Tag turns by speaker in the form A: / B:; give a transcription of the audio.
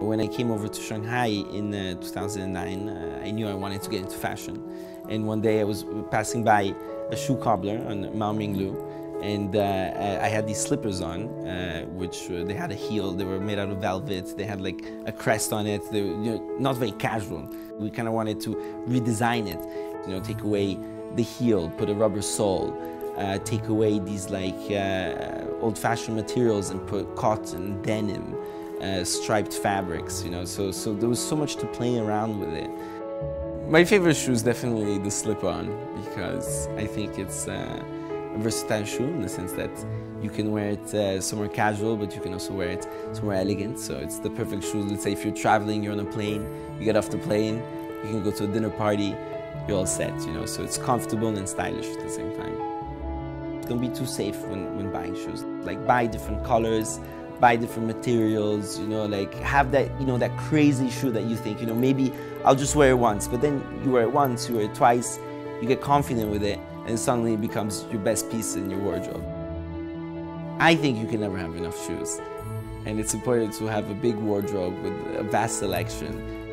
A: When I came over to Shanghai in uh, 2009, uh, I knew I wanted to get into fashion. And one day I was passing by a shoe cobbler on Maoming Lu, and uh, I had these slippers on, uh, which uh, they had a heel. They were made out of velvet. They had like a crest on it. They were you know, not very casual. We kind of wanted to redesign it. You know, take away the heel, put a rubber sole, uh, take away these like uh, old-fashioned materials and put cotton, denim, uh, striped fabrics. You know, so so there was so much to play around with it. My favorite shoe is definitely the slip-on because I think it's uh, a versatile shoe in the sense that you can wear it uh, somewhere casual, but you can also wear it somewhere elegant. So it's the perfect shoe. Let's say if you're traveling, you're on a plane, you get off the plane, you can go to a dinner party, you're all set, you know. So it's comfortable and stylish at the same time. Don't be too safe when, when buying shoes. Like buy different colors, buy different materials, you know, like have that, you know, that crazy shoe that you think, you know, maybe I'll just wear it once, but then you wear it once, you wear it twice, you get confident with it, and suddenly it becomes your best piece in your wardrobe. I think you can never have enough shoes. And it's important to have a big wardrobe with a vast selection